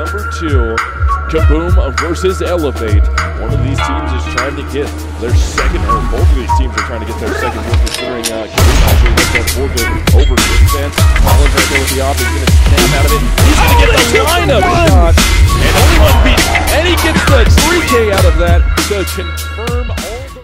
number two, Kaboom versus Elevate. One of these teams is trying to get their second, or both of these teams are trying to get their second win, considering uh, Kaboom actually went that four good over defense. Collins right there with the op, he's going to snap out of it. He's going to get the oh, lineup shot, and only one beat, and he gets the 3K out of that to confirm all the